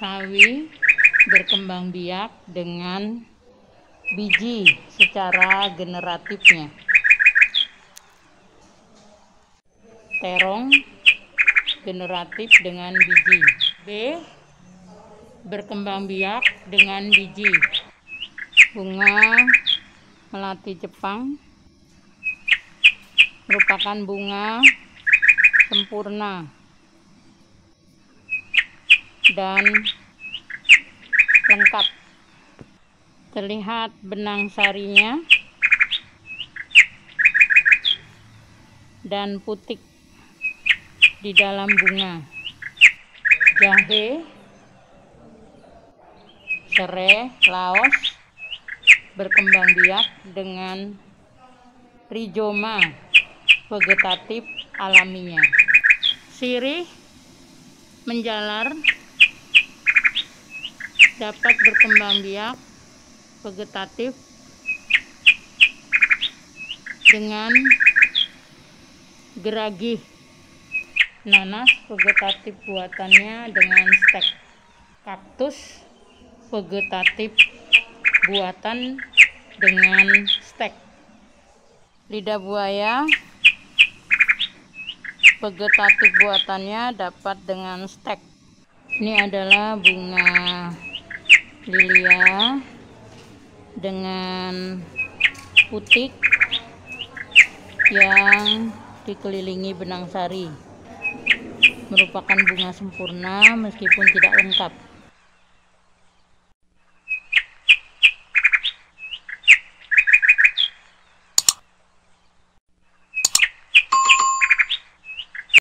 sawi berkembang biak dengan biji secara generatifnya. Terong generatif dengan biji. B. Berkembang biak dengan biji. Bunga melati Jepang merupakan bunga sempurna dan lengkap. Terlihat benang sarinya dan putik di dalam bunga. Jahe, serai, laos berkembang biak dengan rizoma vegetatif alaminya. Sirih menjalar dapat berkembang biak vegetatif dengan geragih. Nanas vegetatif buatannya dengan stek kaktus vegetatif buatan dengan stek. Lidah buaya vegetatif buatannya dapat dengan stek. Ini adalah bunga lilia dengan putik yang dikelilingi benang sari. Merupakan bunga sempurna meskipun tidak lengkap